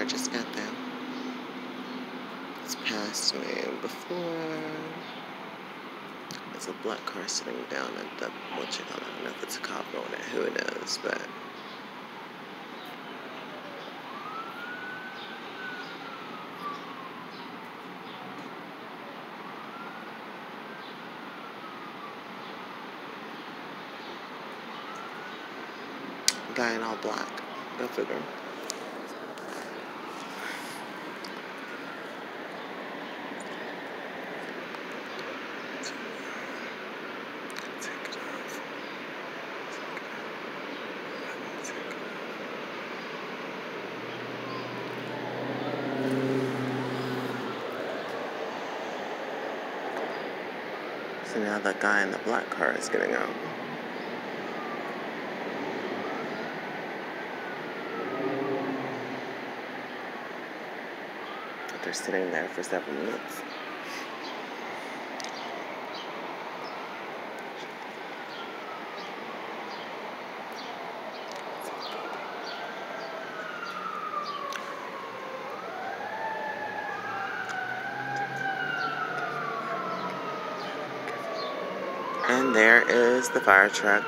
car just got there. It's past me before. There's a black car sitting down at the, what you call it, I don't know if it's a cop or who it is, but guy in all black. Go figure. So now that guy in the black car is getting out. They're sitting there for several minutes. And there is the fire truck.